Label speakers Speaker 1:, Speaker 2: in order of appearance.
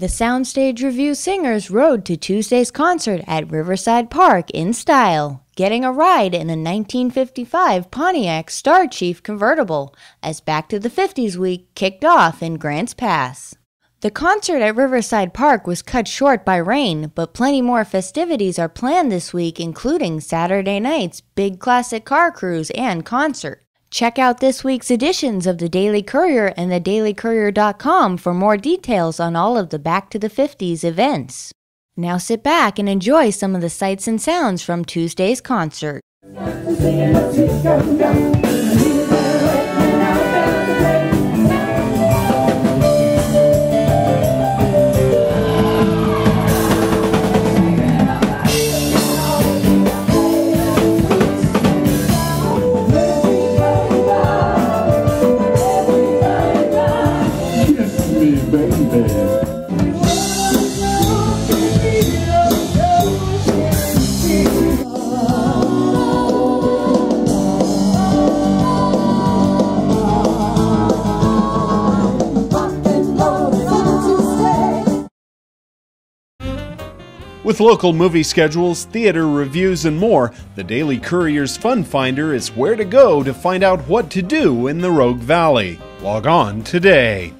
Speaker 1: The Soundstage Review singers rode to Tuesday's concert at Riverside Park in style, getting a ride in a 1955 Pontiac Star Chief convertible as Back to the 50s week kicked off in Grants Pass. The concert at Riverside Park was cut short by rain, but plenty more festivities are planned this week, including Saturday night's big classic car cruise and concert. Check out this week's editions of the Daily Courier and thedailycourier.com for more details on all of the Back to the 50s events. Now sit back and enjoy some of the sights and sounds from Tuesday's concert.
Speaker 2: With local movie schedules, theater reviews, and more, the Daily Courier's Fun Finder is where to go to find out what to do in the Rogue Valley. Log on today.